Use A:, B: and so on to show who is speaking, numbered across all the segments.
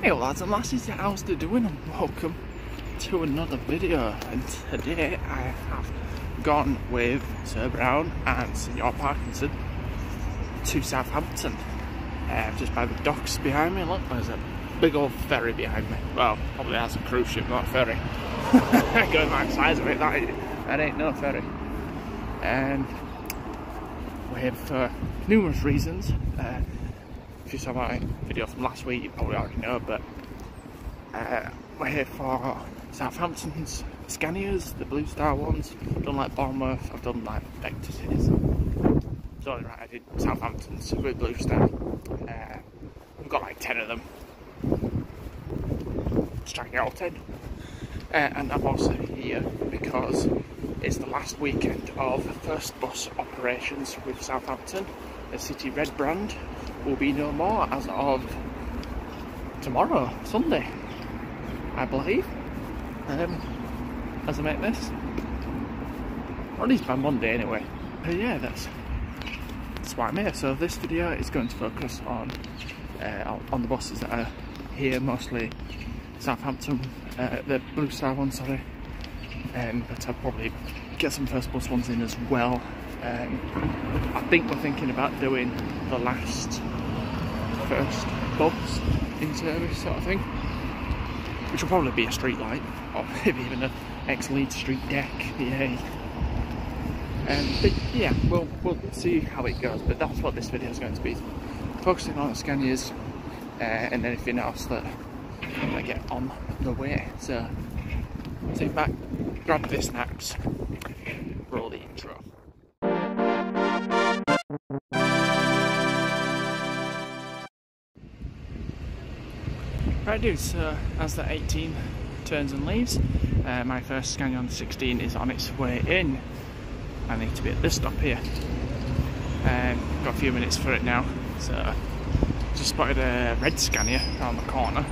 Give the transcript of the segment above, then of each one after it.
A: Hey lads and lasses, how's they doing and welcome to another video. And today I have gone with Sir Brown and Senor Parkinson to Southampton. Uh, just by the docks behind me, look there's a big old ferry behind me, well probably has a cruise ship not a ferry. Going by the size of it, that, that ain't no ferry. And we're here for numerous reasons uh, if you saw my video from last week, you probably already know, but uh, we're here for Southampton's Scanias, the Blue Star ones. I've done like Bournemouth, I've done like Vector Cities. Only right, I did Southampton's with Blue Star. Uh, we've got like 10 of them. Strike it all 10. Uh, and I'm also here because it's the last weekend of first bus operations with Southampton, the City Red brand will be no more as of tomorrow, Sunday, I believe. Um, as I make this, or at least by Monday anyway. But yeah, that's that's why I'm here. So this video is going to focus on uh, on the buses that are here, mostly Southampton, uh, the Blue Star one, sorry. Um, but I'll probably get some first bus ones in as well. Um, I think we're thinking about doing the last first bus in service sort of thing. Which will probably be a StreetLite or maybe even an ex-lead StreetDeck yay. Um, but yeah we'll, we'll see how it goes but that's what this video is going to be. Focusing on the Scanias uh, and anything else that I get on the way. So sit back grab the snacks roll the intro Right dudes, so as the 18 turns and leaves, uh, my first Scania on the 16 is on its way in. I need to be at this stop here. Um, got a few minutes for it now, so just spotted a red Scania around the corner.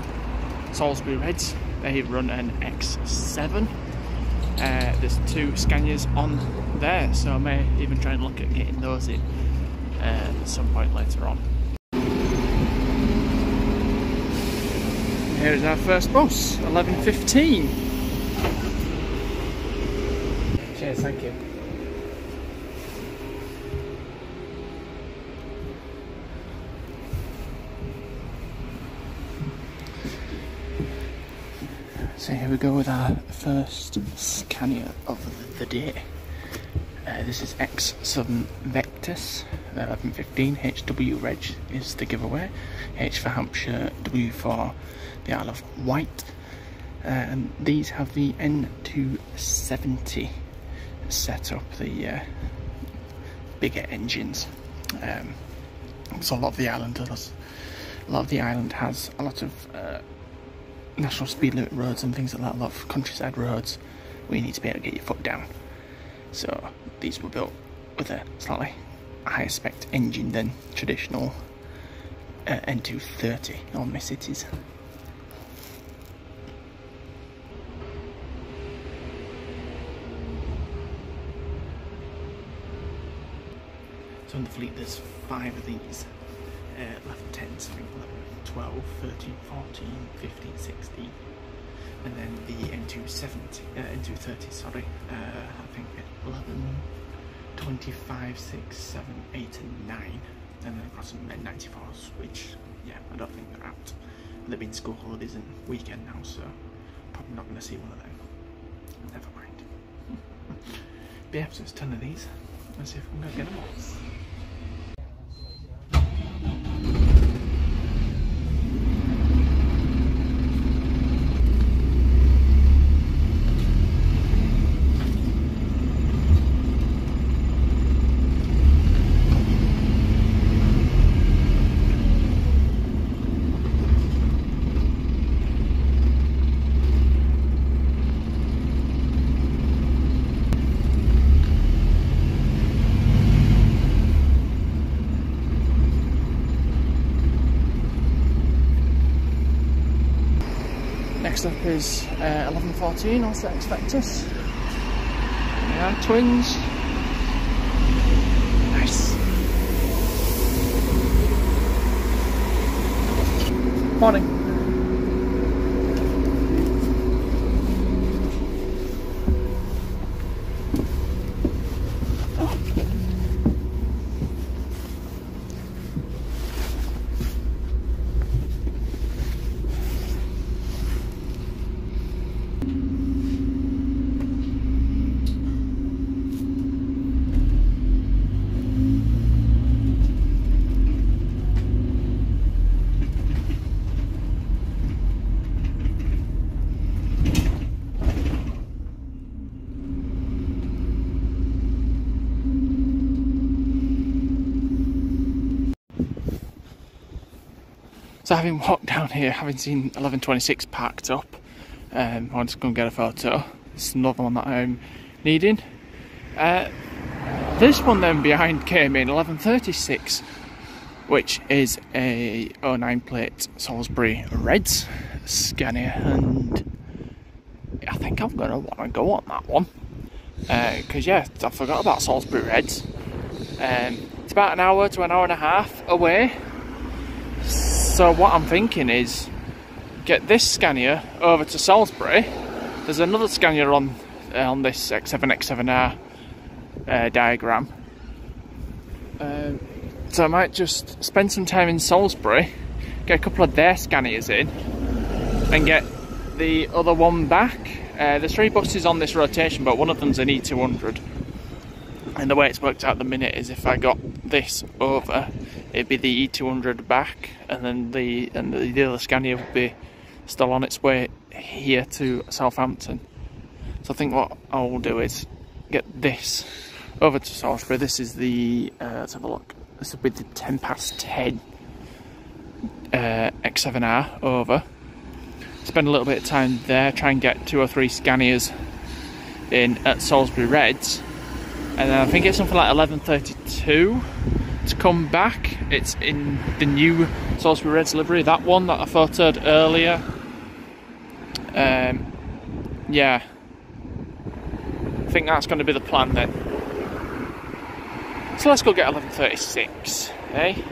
A: Salisbury Reds, they run an X7. Uh, there's two Scanias on there, so I may even try and look at getting those in uh, at some point later on. Here's our first bus, 11.15. Cheers, thank you. So here we go with our first Scania of the day. Uh, this is X7 Vectis, 1115 HW Reg is the giveaway. H for Hampshire, W for the Isle of Wight. And these have the N270 set up, the uh, bigger engines. Um, so a lot of the island does. A lot of the island has a lot of uh, national speed limit roads and things like that, a lot of countryside roads where you need to be able to get your foot down. So these were built with a slightly higher spec engine than traditional uh, N230 Omnicities. In the fleet there's five of these uh, level 10s, I think 11, 12, 13, 14, 15, 16 and then the N270, uh, N230, sorry, uh, I think 11, 25, 6, 7, 8 and 9 and then I've got some N94s which, yeah, I don't think they're out. They've been school holidays and weekend now so probably not going to see one of them. Never mind. but yeah, so there's 10 of these. Let's see if we can get them all. Next up is uh, 1114, also X-Vectis. Yeah, twins. Nice. Morning. So having walked down here, having seen 1126 packed up, um, I'm just going to get a photo. It's another one that I'm needing. Uh, this one then behind came in 1136, which is a 09 plate Salisbury Reds Scania, and I think I'm going to want to go on that one. Because, uh, yeah, I forgot about Salisbury Reds. Um, it's about an hour to an hour and a half away so what I'm thinking is get this Scania over to Salisbury. There's another Scania on uh, on this X7 X7R uh, diagram. Um, so I might just spend some time in Salisbury, get a couple of their Scanias in, and get the other one back. Uh, there's three buses on this rotation, but one of them's an E200. And the way it's worked out at the minute is if I got this over, it'd be the E200 back, and then the and the, the other Scania would be still on its way here to Southampton. So I think what I will do is get this over to Salisbury. This is the uh, let's have a look. This will be the 10 past 10 uh, X7R over. Spend a little bit of time there, try and get two or three Scanias in at Salisbury Reds and then I think it's something like 11:32 to come back. It's in the new Salisbury Reds livery, that one that I photoed earlier. Um, yeah, I think that's going to be the plan then. So let's go get 11:36, eh?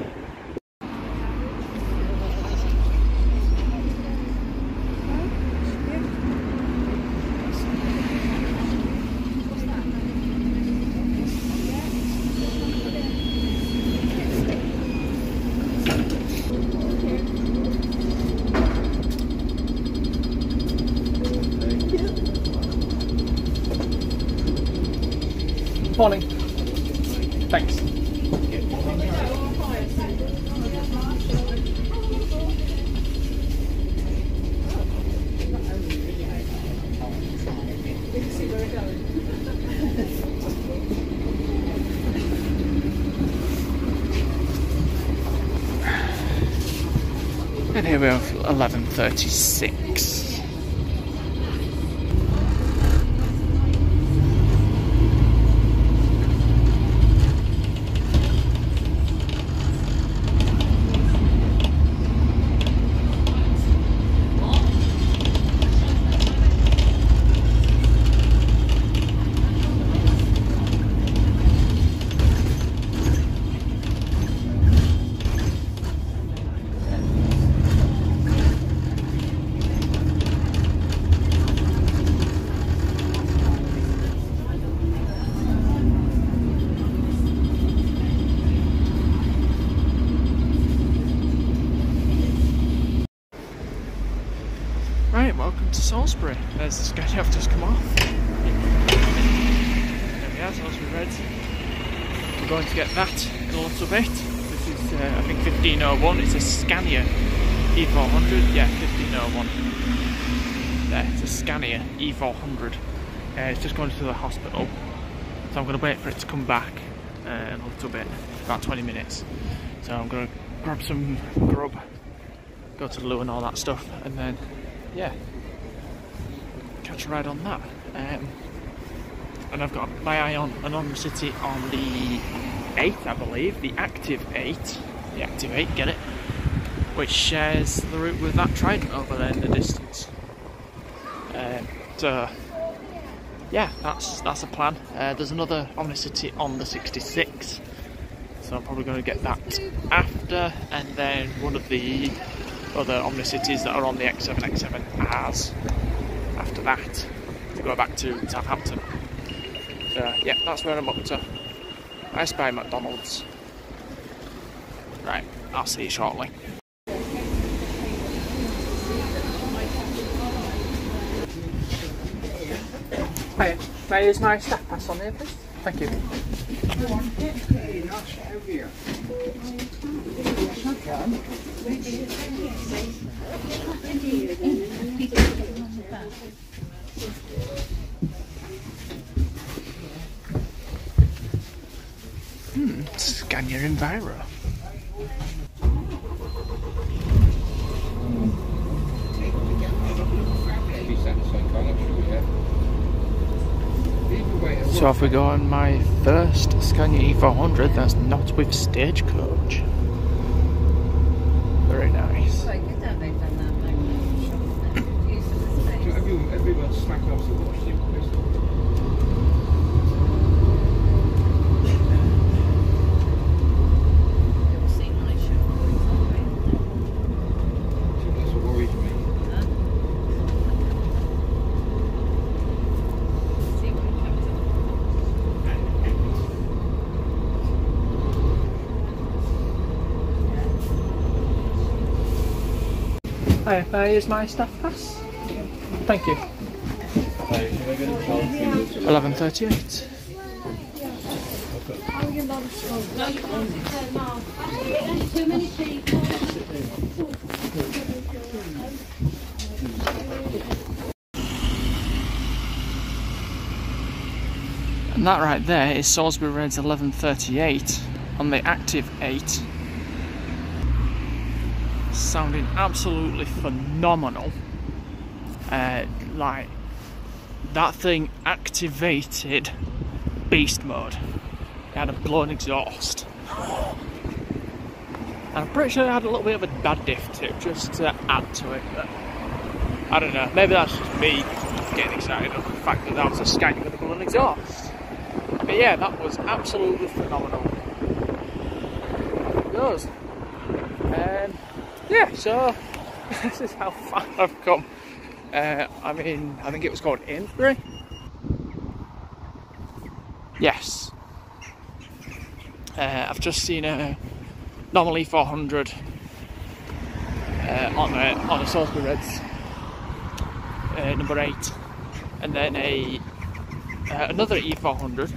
A: Morning. Thanks. And here we are, 11.36. 400. Uh, it's just going to the hospital. So I'm going to wait for it to come back uh, in a little bit, about 20 minutes. So I'm going to grab some grub, go to the loo and all that stuff, and then, yeah, catch a ride on that. Um, and I've got my eye on an Omnicity on the 8th, I believe, the Active 8. The Active 8, get it? Which shares the route with that Trident over there in the distance. Um, so, yeah, that's that's a plan. Uh, there's another City on the 66, so I'm probably going to get that after, and then one of the other Omnicities that are on the X7 X7Rs after that to go back to Southampton. So yeah, that's where I'm up to. I spy McDonald's. Right, I'll see you shortly. Use my staff pass on here please? Thank you. Hmm, Scania Enviro. Off we go on my first Scania E400 that's not with stagecoach. Very nice.
B: Everyone slacked off to watch the That's a worry for me.
A: Hi, I use my staff pass? Thank you. 11.38. And that right there is Salisbury Reds 1138 on the active 8. Sounding absolutely phenomenal. Uh, like, that thing activated beast mode. It had a blown exhaust. And I'm pretty sure it had a little bit of a bad diff too, just to add to it. But I don't know, maybe that's just me getting excited over the fact that that was a Scania with a blown exhaust. But yeah, that was absolutely phenomenal. It goes. Um, yeah, so this is how far I've come. Uh, I mean, I think it was called Amesbury. Yes. Uh, I've just seen a normally E400 uh, on a on a Salisbury Reds uh, number eight, and then a uh, another E400.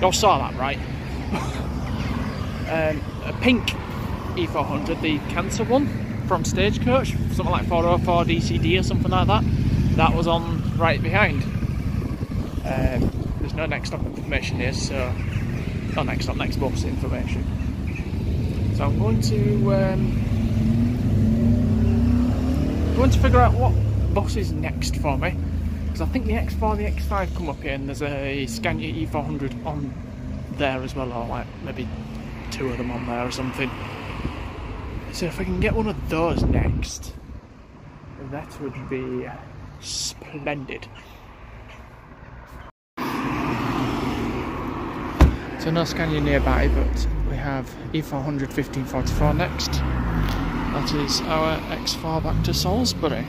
A: You all saw that, right? um, a pink E400, the cancer one from Stagecoach, something like 404 DCD or something like that. That was on right behind. Um, there's no next stop information here, so not next stop, next bus information. So I'm going to um, going to figure out what bus is next for me. Because I think the X4 the X5 come up here and there's a Scania E400 on there as well, or like maybe two of them on there or something. So if I can get one of those next, that would be splendid. So no Scania nearby, but we have E E400 1544 next. That is our X4 back to Salisbury.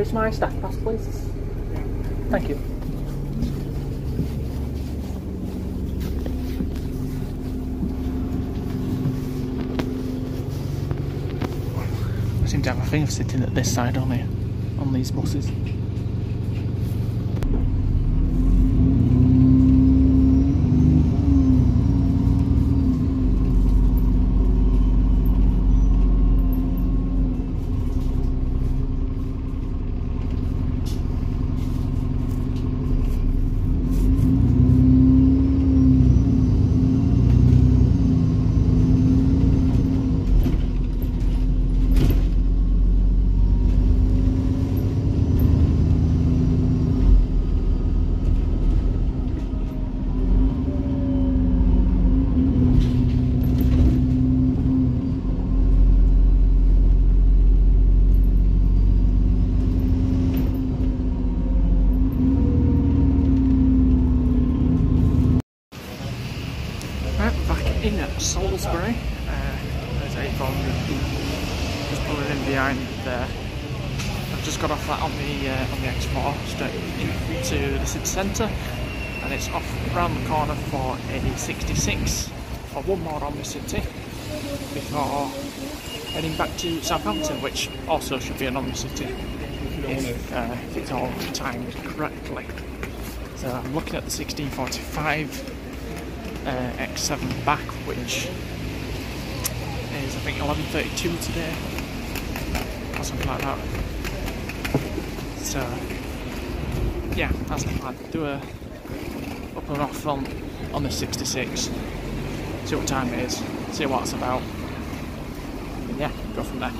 A: Use my staff pass please? Thank you. I seem to have a thing of sitting at this side on on these buses. Right, back in at Salisbury. Uh, there's a 400 just pulling in behind there. I've just got off that on the uh, on the X4 straight into the city centre, and it's off round the corner for a 66 for one more Omnicity before heading back to Southampton, which also should be an Omnicity if, uh, if it's all timed correctly. So I'm looking at the 1645 uh, X7 back, which is I think 11:32 today, or something like that. So yeah, that's the plan. Do a up and off on, on the 66. See what time it is, see what it's about. And yeah, go from there.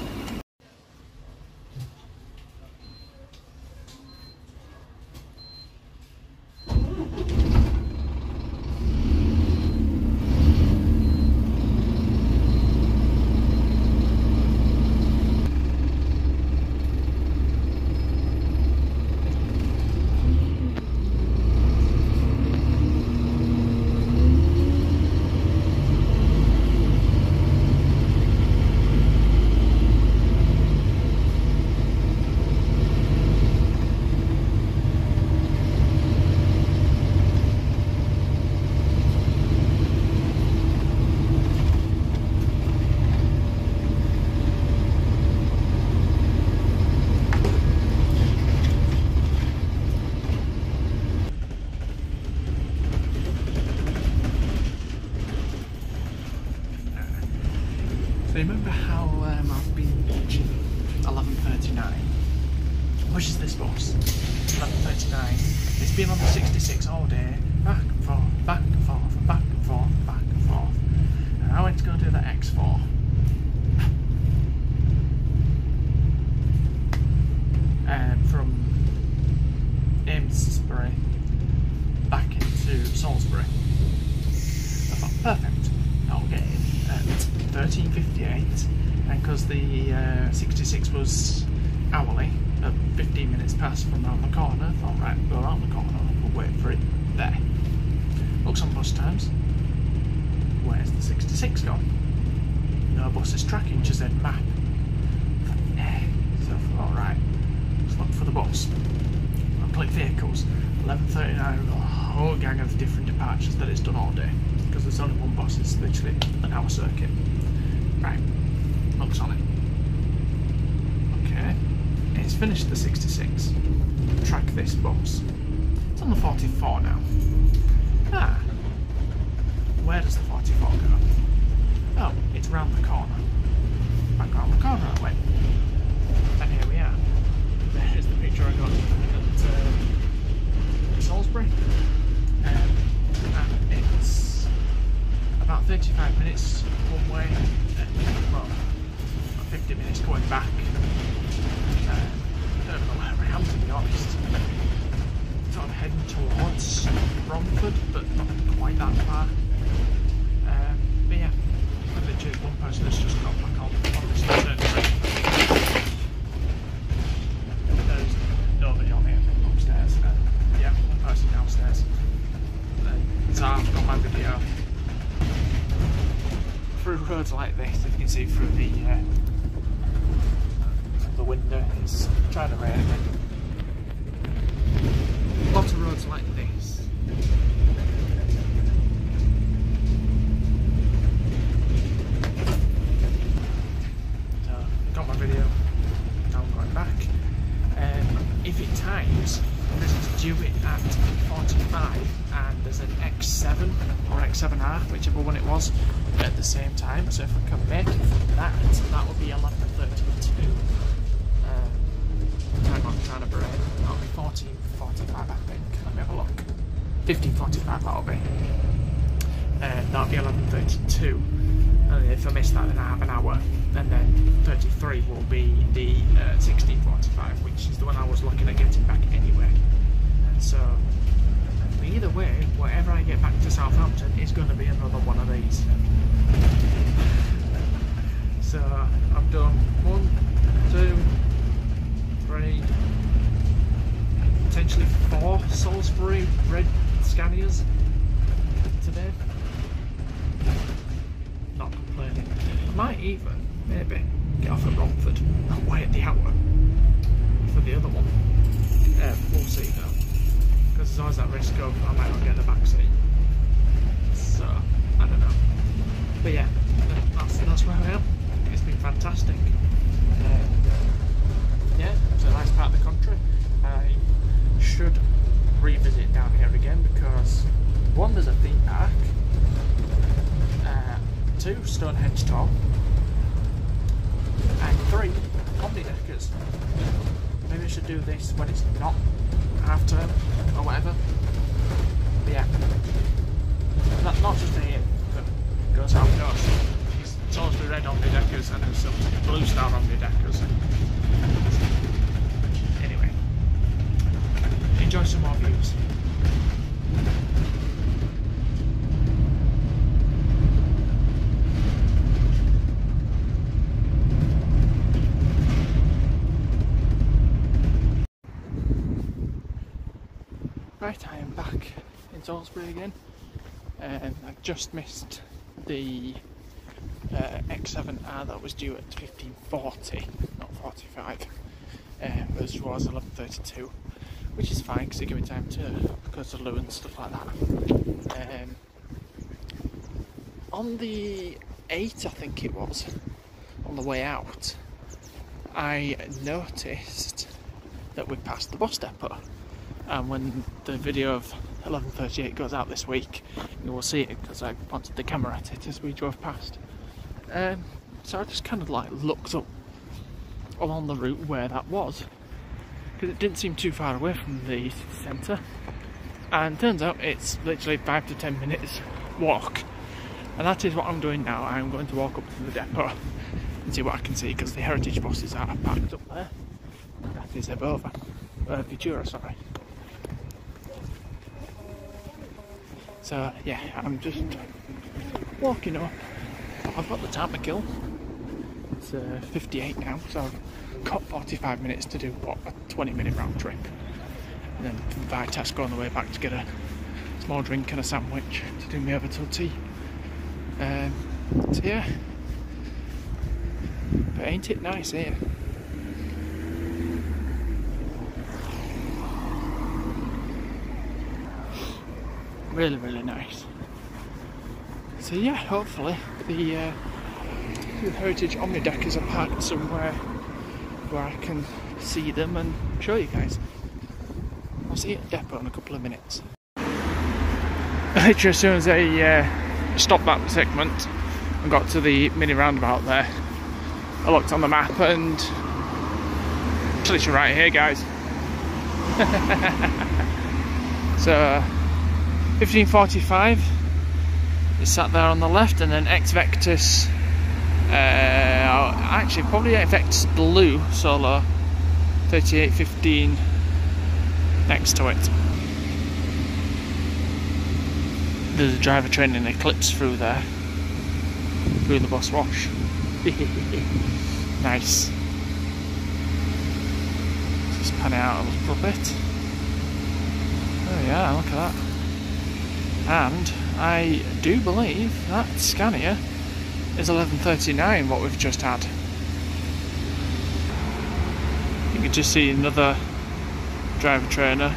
A: So remember how um, I've been watching 11.39? Which is this bus? 11.39. It's been on the 66 all day, back and forth, back and forth, back and forth, back and forth. And I went to go do the X4. Um, from Amesbury back into Salisbury. I thought, perfect, I'll get in at 13.58 and because the uh, 66 was hourly at 15 minutes past from around the corner, I thought, right, go around the corner, we'll wait for it there. Looks on bus times. Where's the 66 gone? No bus is tracking, just said map. So alright, let's look for the bus. I click vehicles, 11.39, a whole gang of different departures that it's done all day because there's only one bus, it's literally an hour circuit. Right, looks on it. Okay, it's finished the 66. Track this bus. It's on the 44 now. Ah, where does the 44 go? Oh, it's round the corner. Back round the corner I went. And here we are. There's the picture I got at uh, Salisbury. Um, and it's about 35 minutes one way and well, 50 minutes going back. Uh, I don't know where I am to be honest. Of heading towards Romford, but not quite that far. I one person has just got back on, on this return trip. There's nobody on here upstairs. Uh, yeah, one person downstairs. Uh, I've got my video through roads like this, if you can see through the uh, the window, it's trying to rain again. Today. Not complaining. I might even, maybe, get off at Romford and wait the hour for the other one. Uh, we'll see though because there's always that risk of I might not get the back seat. So, I don't know. But yeah, that's, that's where I am. It's been fantastic. And, uh, yeah, it's a nice part of the country. I should revisit down here again because one, there's a theme park. Uh, two, Stonehenge Top. And three, comedy deckers. Maybe I should do this when it's not half term or whatever. But yeah. Not, not just a hit, but goes outdoors. It's Salisbury Red Omnideckers and there's some Blue Star Omnideckers. Anyway, enjoy some more views. Right, I am back in Salisbury again. Um, I just missed the uh, X7R that was due at 1540, not 45, uh, which was 1132, which is fine because it gave me time to go to loo and stuff like that. Um, on the 8, I think it was, on the way out, I noticed that we passed the bus depot and when the video of 1138 goes out this week. You will see it because I pointed the camera at it as we drove past. Um, so I just kind of like looked up along the route where that was because it didn't seem too far away from the centre. And turns out it's literally 5 to 10 minutes walk. And that is what I'm doing now. I'm going to walk up to the depot and see what I can see because the heritage buses are parked up there. That is a Bova uh, Futura sorry So yeah, I'm just walking up. I've got the time to kill. It's uh, 58 now, so I've got 45 minutes to do what a 20 minute round trip. And then Vitas go on the way back to get a small drink and a sandwich to do me over till tea. Um, so yeah, but ain't it nice here? Really really nice. So yeah hopefully the, uh, heritage omnideckers are parked somewhere where I can see them and show you guys. I'll see you at the depot in a couple of minutes. Literally as soon as I uh, stopped that segment and got to the mini roundabout there I looked on the map and it's literally right here guys. So 1545 is sat there on the left and then X Vectis uh, actually probably X Vectis Blue Solo 3815 next to it. There's a driver training Eclipse through there through the bus wash. Nice. Just pan it out a little bit. Oh yeah look at that and I do believe that Scania is 1139 what we've just had. You can just see another driver trainer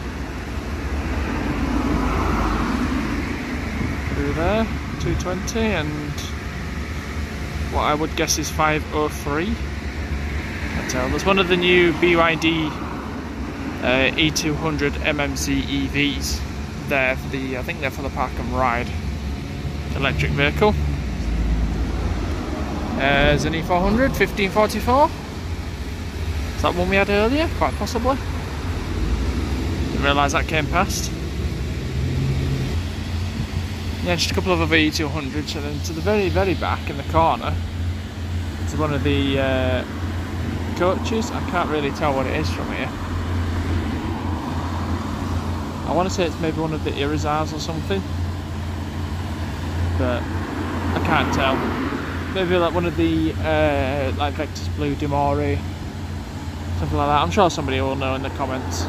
A: through there 220 and what I would guess is 503 I tell there's one of the new BYD uh, E200 MMC EVs there for the, I think they're for the park and ride electric vehicle. Uh, there's an E400, 1544. Is that one we had earlier? Quite possibly. Didn't realise that came past. Yeah, just a couple of other E200s and then to the very, very back in the corner to one of the uh, coaches. I can't really tell what it is from here. I want to say it's maybe one of the Irizars or something, but I can't tell. Maybe like one of the uh, like Vectis Blue Dimori, something like that. I'm sure somebody will know in the comments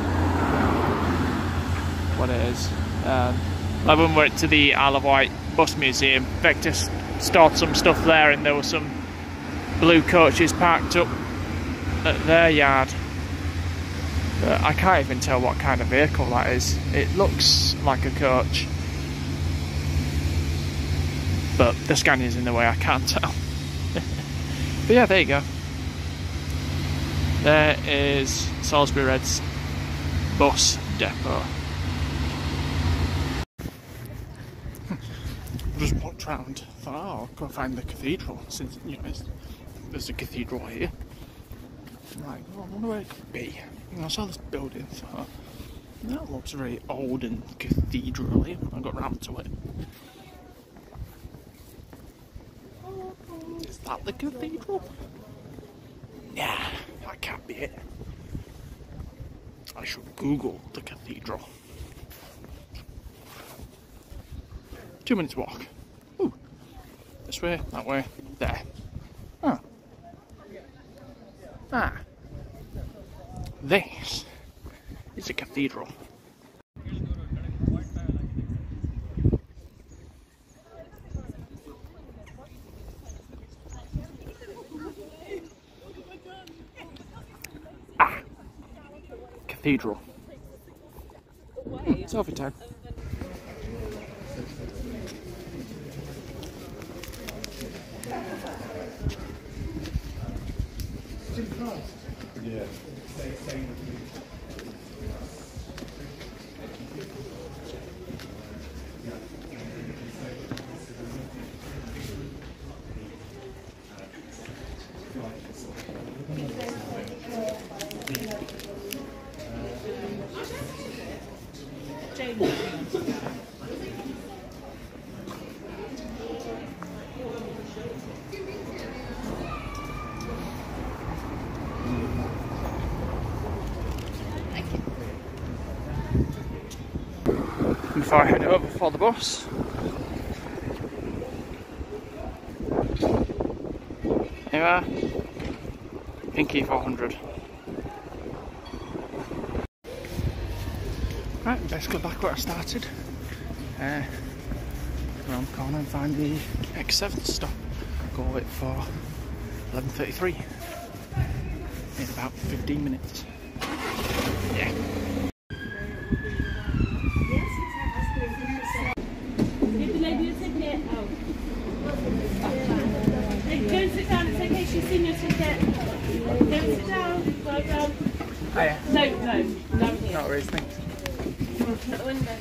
A: what it is. Um, went to the Isle of Wight Bus Museum, Vectis stored some stuff there, and there were some blue coaches parked up at their yard. But I can't even tell what kind of vehicle that is. It looks like a coach. But the Scania's in the way, I can't tell. but yeah, there you go. There is Salisbury Red's bus depot. Just walked round, thought, oh, I'll go find the cathedral, since, you know, there's a cathedral here. Right, well, I wonder where it could be. I saw this building, so That looks very old and cathedral i got round to it. Is that the cathedral? Nah, that can't be it. I should Google the cathedral. Two minutes walk. Ooh. This way, that way, there. Oh. Ah. This is a cathedral. Ah. Cathedral. Selfie time. Before I head over for the bus. Here we are. Pinky 400. Right, basically back where I started. Uh, around the corner and find the X7 stop. Go it for 11.33 in about 15 minutes. Yeah.
C: Give the lady a ticket. Oh. Hey, go and sit down. It's okay. She's seen your ticket. Go and sit down. Well done.
A: Oh yeah.
C: No, no, no here.
A: Not really, thanks.
C: At the window.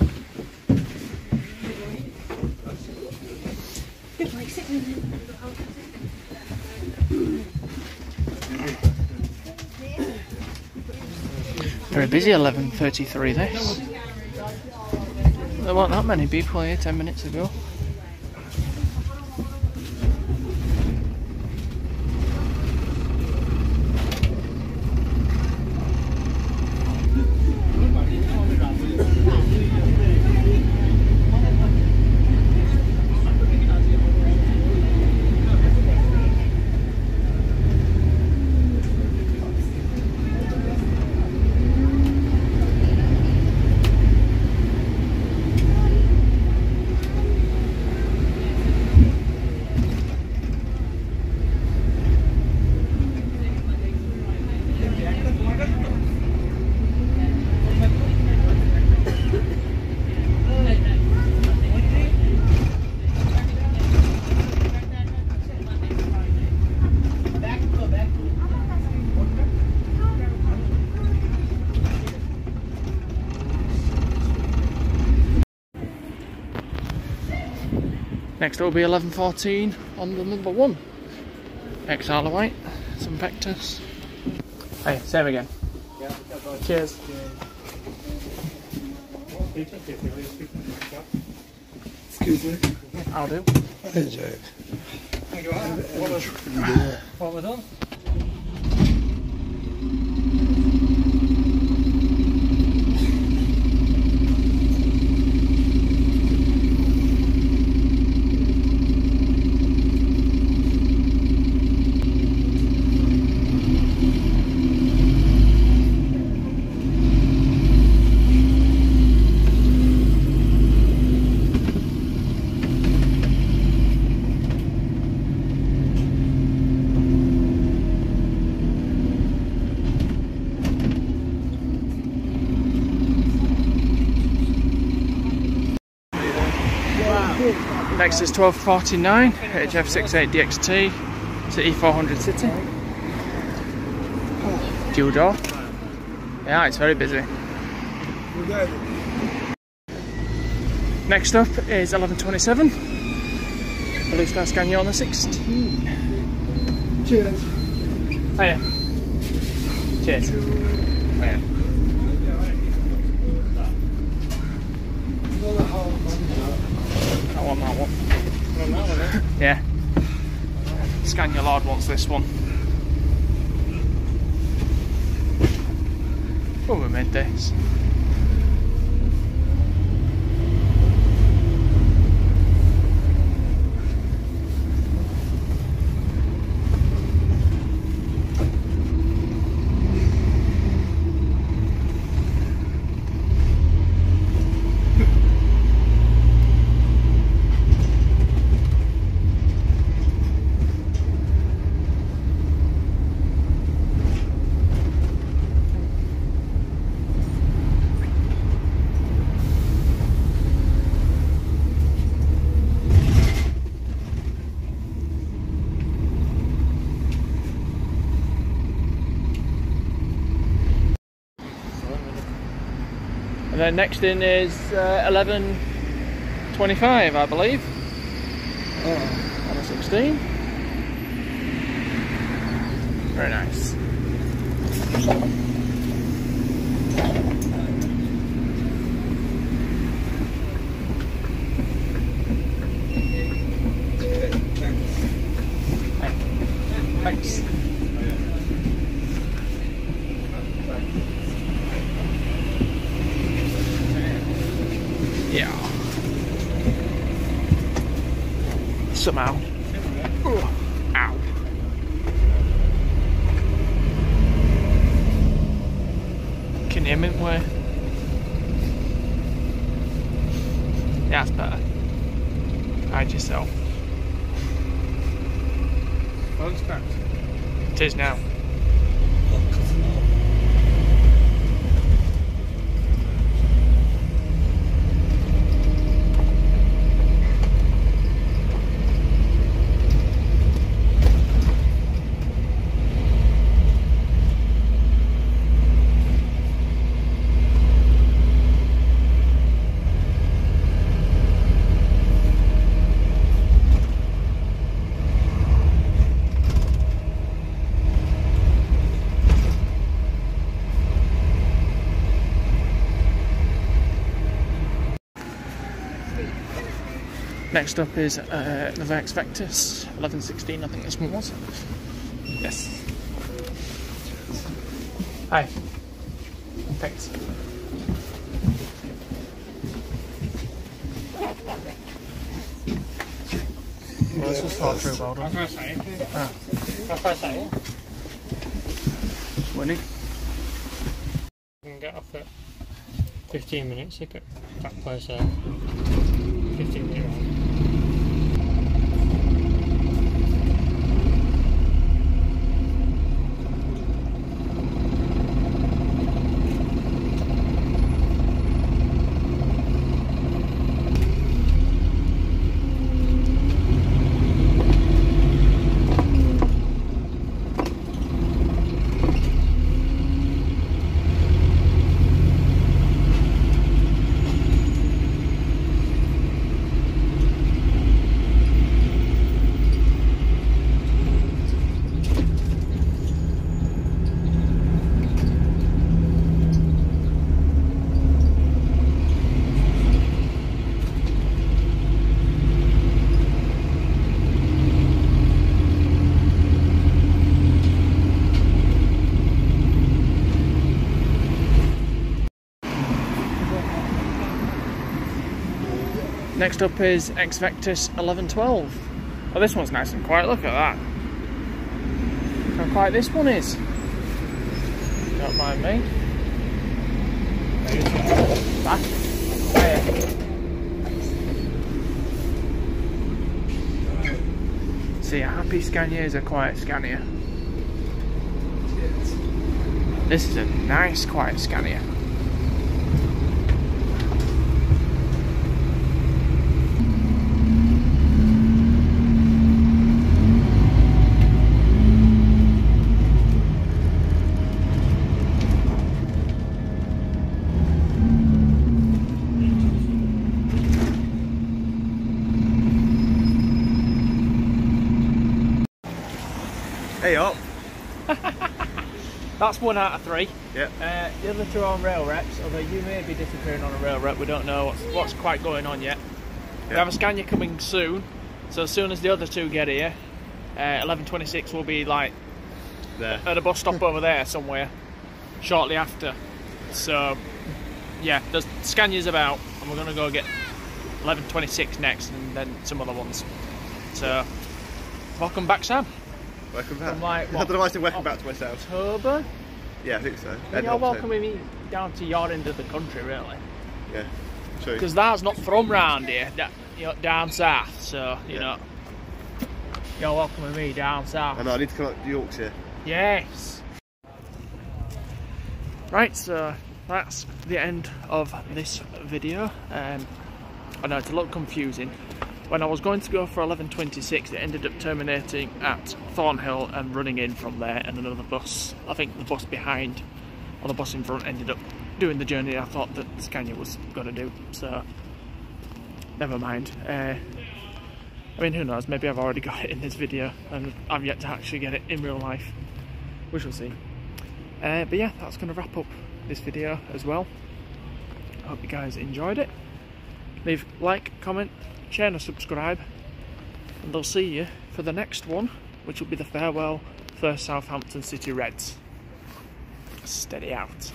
C: Good boy, sit down.
A: Very busy, 11.33 this. There weren't that many people here 10 minutes ago. Next will be 11.14 on the number one. XR White, some Vectors. Hey, same again. Cheers.
B: Excuse me.
A: I'll do.
B: Hey, Enjoy.
A: What was on? Lexus 1249 HF68DXT to E400 City. Dual door. Yeah, it's very busy. Next up is 1127. Blue Star Scania on the 16.
B: Cheers.
A: Hiya. Cheers. Hiya. I want that one. Yeah. Scania Lord wants this one. Oh, when we made this. Then next in is uh, 11.25, I believe.
B: Oh,
A: a 16. Very nice. Thanks. Yeah. Somehow. Ugh. Ow. Can you hear me? Where? Yeah, that's better. Hide yourself.
D: Phone's cracked.
A: It is now. Next up is uh, the Vex Vectis 1116, I think this one was. Yes. Hi. Thanks. Well, this was thought through well
D: Hva
A: done.
D: får jeg si?
A: Ah.
D: Hva får jeg si?
A: Winning.
D: You can get off at 15 minutes. You could that place a 15 minute ride.
A: Next up is X Vectis 1112. Oh, this one's nice and quiet. Look at that. How quiet this one is. Don't mind me. Back. There. See, a happy Scania is a quiet Scania. This is a nice, quiet Scania. That's one out of three.
B: Yeah.
A: Uh, the other two are on rail reps, although you may be disappearing on a rail rep. We don't know what's, what's quite going on yet. We have a Scania coming soon, so as soon as the other two get here, uh, 11.26 will be like
B: There.
A: at a bus stop over there somewhere shortly after. So, yeah, there's Scania's about, and we're gonna go get 11.26 next, and then some other ones. So, welcome back, Sam.
B: Welcome back.
A: Like,
B: I don't know why I said welcome back to myself.
A: October.
B: Yeah, I think so.
A: You're
B: October.
A: welcoming me down to your end of the country, really,
B: Yeah, true.
A: because that's not from round here. That, you know, down south. So, you
B: Yeah.
A: know, you're welcoming me down south.
B: I know, I need to come up to Yorkshire.
A: Yes. Right, so that's the end of this video. Um, I know it's a little confusing. When I was going to go for 11.26, it ended up terminating at Thornhill and running in from there and another bus. I think the bus behind or the bus in front ended up doing the journey I thought that Scania was going to do. So, never mind. Uh, I mean, who knows? Maybe I've already got it in this video and I've yet to actually get it in real life. We shall see. Uh, but yeah, that's going to wrap up this video as well. I hope you guys enjoyed it. Leave like, comment, share and subscribe. And I'll see you for the next one, which will be the farewell for Southampton City Reds. Steady out.